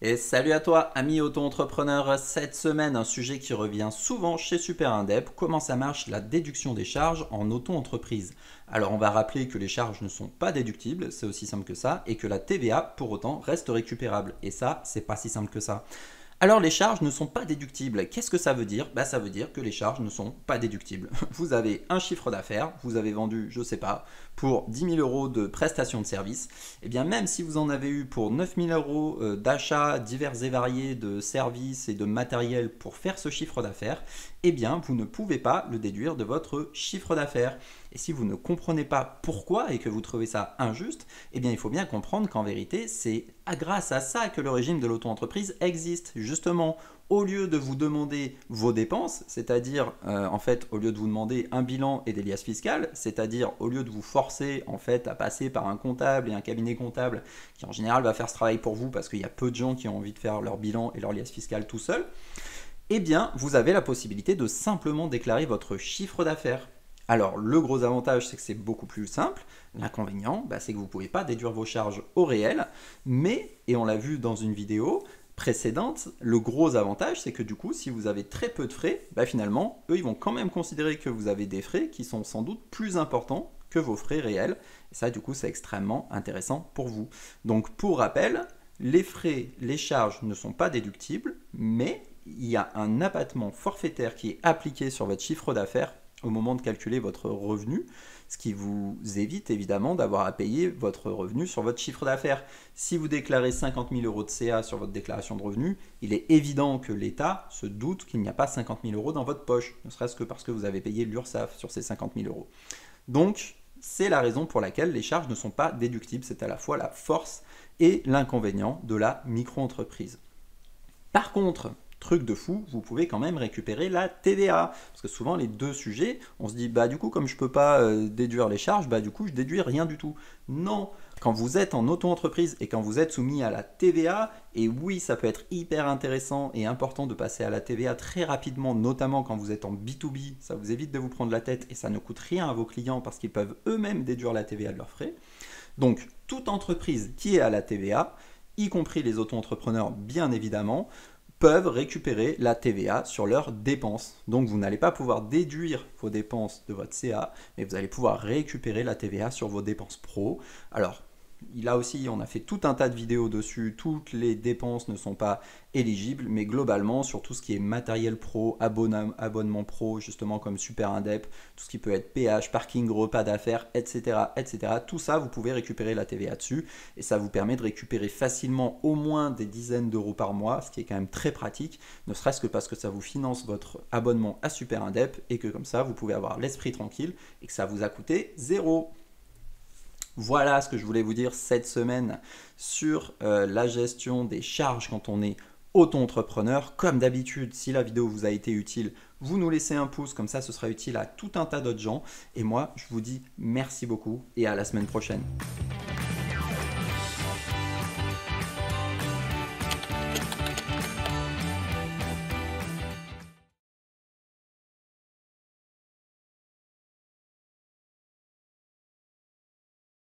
Et salut à toi, ami auto-entrepreneur. Cette semaine, un sujet qui revient souvent chez Super Indep, comment ça marche la déduction des charges en auto-entreprise. Alors, on va rappeler que les charges ne sont pas déductibles, c'est aussi simple que ça, et que la TVA, pour autant, reste récupérable. Et ça, c'est pas si simple que ça. Alors les charges ne sont pas déductibles. Qu'est-ce que ça veut dire? Bah, Ça veut dire que les charges ne sont pas déductibles. Vous avez un chiffre d'affaires, vous avez vendu, je ne sais pas, pour 10 000 euros de prestations de services. Et eh bien même si vous en avez eu pour 9 000 euros euh, d'achats divers et variés de services et de matériel pour faire ce chiffre d'affaires, eh bien vous ne pouvez pas le déduire de votre chiffre d'affaires. Et si vous ne comprenez pas pourquoi et que vous trouvez ça injuste, eh bien il faut bien comprendre qu'en vérité, c'est grâce à ça que le régime de l'auto-entreprise existe. Justement, au lieu de vous demander vos dépenses, c'est-à-dire euh, en fait au lieu de vous demander un bilan et des liasses fiscales, c'est-à-dire au lieu de vous forcer en fait à passer par un comptable et un cabinet comptable qui en général va faire ce travail pour vous parce qu'il y a peu de gens qui ont envie de faire leur bilan et leur liasse fiscale tout seul, eh bien vous avez la possibilité de simplement déclarer votre chiffre d'affaires. Alors, le gros avantage, c'est que c'est beaucoup plus simple. L'inconvénient, bah, c'est que vous ne pouvez pas déduire vos charges au réel. Mais, et on l'a vu dans une vidéo précédente, le gros avantage, c'est que du coup, si vous avez très peu de frais, bah, finalement, eux, ils vont quand même considérer que vous avez des frais qui sont sans doute plus importants que vos frais réels. Et ça, du coup, c'est extrêmement intéressant pour vous. Donc, pour rappel, les frais, les charges ne sont pas déductibles, mais il y a un abattement forfaitaire qui est appliqué sur votre chiffre d'affaires au moment de calculer votre revenu, ce qui vous évite évidemment d'avoir à payer votre revenu sur votre chiffre d'affaires. Si vous déclarez 50 000 euros de CA sur votre déclaration de revenus, il est évident que l'État se doute qu'il n'y a pas 50 000 euros dans votre poche, ne serait-ce que parce que vous avez payé l'URSSAF sur ces 50 000 euros. Donc, c'est la raison pour laquelle les charges ne sont pas déductibles. C'est à la fois la force et l'inconvénient de la micro-entreprise. Par contre, truc de fou, vous pouvez quand même récupérer la TVA. Parce que souvent, les deux sujets, on se dit, bah du coup, comme je ne peux pas euh, déduire les charges, bah du coup, je déduis rien du tout. Non, quand vous êtes en auto-entreprise et quand vous êtes soumis à la TVA, et oui, ça peut être hyper intéressant et important de passer à la TVA très rapidement, notamment quand vous êtes en B2B, ça vous évite de vous prendre la tête et ça ne coûte rien à vos clients parce qu'ils peuvent eux-mêmes déduire la TVA de leurs frais. Donc, toute entreprise qui est à la TVA, y compris les auto-entrepreneurs bien évidemment, peuvent récupérer la TVA sur leurs dépenses. Donc vous n'allez pas pouvoir déduire vos dépenses de votre CA, mais vous allez pouvoir récupérer la TVA sur vos dépenses pro. Alors Là aussi, on a fait tout un tas de vidéos dessus. Toutes les dépenses ne sont pas éligibles, mais globalement, sur tout ce qui est matériel pro, abonnement pro, justement comme Super Indep, tout ce qui peut être péage, parking, repas d'affaires, etc., etc. Tout ça, vous pouvez récupérer la TVA dessus, et ça vous permet de récupérer facilement au moins des dizaines d'euros par mois, ce qui est quand même très pratique, ne serait-ce que parce que ça vous finance votre abonnement à Super Indep, et que comme ça, vous pouvez avoir l'esprit tranquille, et que ça vous a coûté zéro. Voilà ce que je voulais vous dire cette semaine sur euh, la gestion des charges quand on est auto-entrepreneur. Comme d'habitude, si la vidéo vous a été utile, vous nous laissez un pouce, comme ça ce sera utile à tout un tas d'autres gens. Et moi, je vous dis merci beaucoup et à la semaine prochaine.